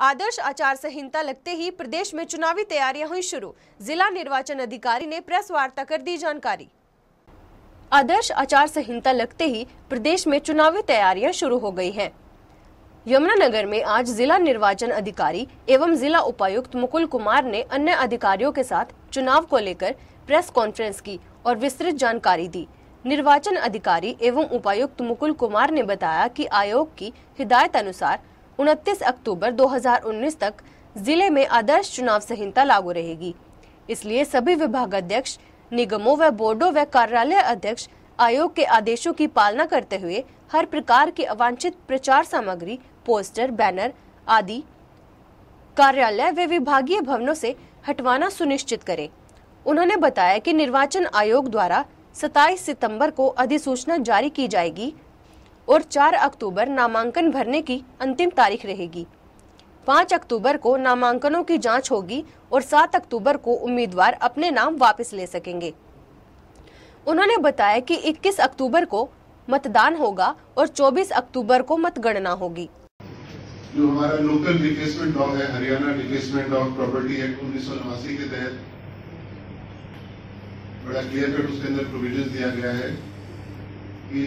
आदर्श आचार संहिता लगते ही प्रदेश में चुनावी तैयारियाँ हुई शुरू। जिला निर्वाचन अधिकारी ने प्रेस वार्ता कर दी जानकारी। आदर्श आचार संहिता लगते ही प्रदेश में चुनावी तैयारियाँ शुरू हो गई हैं। यमुनानगर में आज जिला निर्वाचन अधिकारी एवं जिला उपायुक्त मुकुल कुमार ने अन्य अधिकारियों के साथ चुनाव को लेकर प्रेस कॉन्फ्रेंस की और विस्तृत जानकारी दी। निर्वाचन अधिकारी एवं उपायुक्त मुकुल कुमार ने बताया कि आयोग की हिदायत अनुसार 29 अक्टूबर 2019 तक ज़िले में आदर्श चुनाव संहिता लागू रहेगी। इसलिए सभी विभागाध्यक्ष निगमों व बोर्डो व कार्यालय अध्यक्ष आयोग के आदेशों की पालना करते हुए हर प्रकार की अवांछित प्रचार सामग्री, पोस्टर, बैनर आदि कार्यालय व विभागीय भवनों से हटवाना सुनिश्चित करें। उन्होंने बताया कि निर्वाचन आयोग द्वारा 27 सितंबर को अधिसूचना जारी की जाएगी। और 4 अक्टूबर नामांकन भरने की अंतिम तारीख रहेगी। 5 अक्टूबर को नामांकनों की जाँच होगी और 7 अक्टूबर को उम्मीदवार अपने नाम वापस ले सकेंगे। उन्होंने बताया कि 21 अक्टूबर को मतदान होगा और 24 अक्टूबर को मतगणना होगी। जो हमारा लोकल रिप्लेसमेंट लॉ है, Haryana replacement of property act उन्नीस सौ नवासी के तहत बड़ा क्लियर कट उसके अंदर प्रोविज़न दिया गया है कि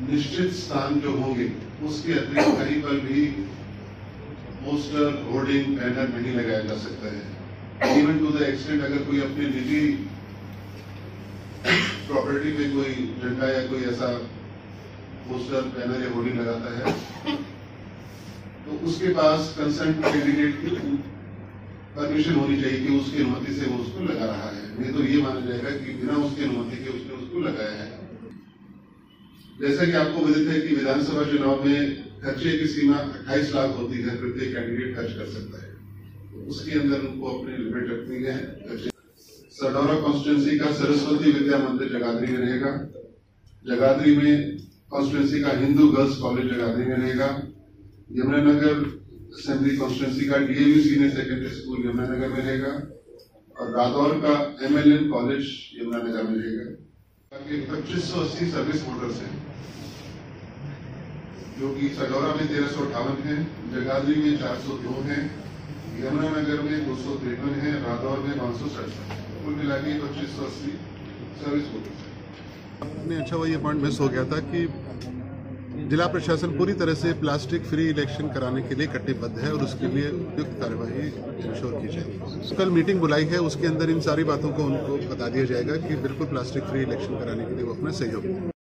निश्चित स्थान जो होंगे, उसके अतिरिक्त कहीं पर भी पोस्टर होर्डिंग बैनर नहीं लगाया जा सकता है। इवन टू द एक्सटेंट अगर कोई अपनी निजी प्रॉपर्टी पे कोई झंडा या कोई ऐसा पोस्टर बैनर या होर्डिंग लगाता है तो उसके पास कंसर्न कैंडिडेट की परमिशन होनी चाहिए कि उसकी अनुमति से वो उसको लगा रहा है। नहीं तो ये माना जाएगा कि बिना उसकी अनुमति के उसने उसको लगाया है। जैसा कि आपको विदित है कि विधानसभा चुनाव में खर्चे की सीमा 28 लाख होती है, प्रत्येक कैंडिडेट खर्च कर सकता है। तो उसके अंदर उनको अपनी लिमिट रखनी है। सडौरा कॉन्स्टिट्यूंसी का सरस्वती विद्या मंदिर जगाधरी में रहेगा। जगाधरी में कॉन्स्टिट्युएंसी का हिंदू गर्ल्स कॉलेज जगाधरी में रहेगा। यमुनानगर असेंबली कॉन्स्टिट्यूंसी का DAV senior secondary school Yamunanagar में रहेगा। और रादौर का एमएलएन कॉलेज यमुनानगर में रहेगा। पच्चीस सौ अस्सी सर्विस वोटर्स हैं, जो कि सडौरा में तेरह सौ अठावन है, जगाधरी में चार सौ दो है, यमुनानगर में दो सौ तिरपन है रादौर में पाँच सौ सड़सठ कुल मिला के पच्चीस सौ अस्सी सर्विस वोटर्स हैं। अच्छा वो ये पॉइंट मिस हो गया था कि जिला प्रशासन पूरी तरह से प्लास्टिक फ्री इलेक्शन कराने के लिए कटिबद्ध है और उसके लिए उपयुक्त कार्यवाही इंश्योर की जाएगी। कल मीटिंग बुलाई है, उसके अंदर इन सारी बातों को उनको बता दिया जाएगा कि बिल्कुल प्लास्टिक फ्री इलेक्शन कराने के लिए वो अपना सहयोग